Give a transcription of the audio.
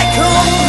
I come.